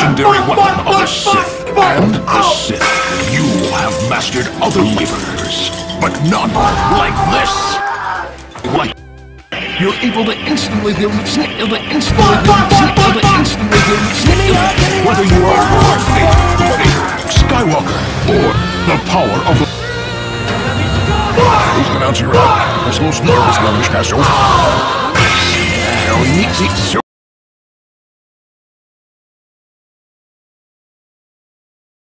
legendary weapon of the Sith. And the Sith, you have mastered other levers, but none like this. Like you're able to instantly do able to instantly do able to instantly do whether you are Darth Vader, Vader, Skywalker, or the power of the Please pronounce your I'm most nervous, youngish Castro. Hell, neat, so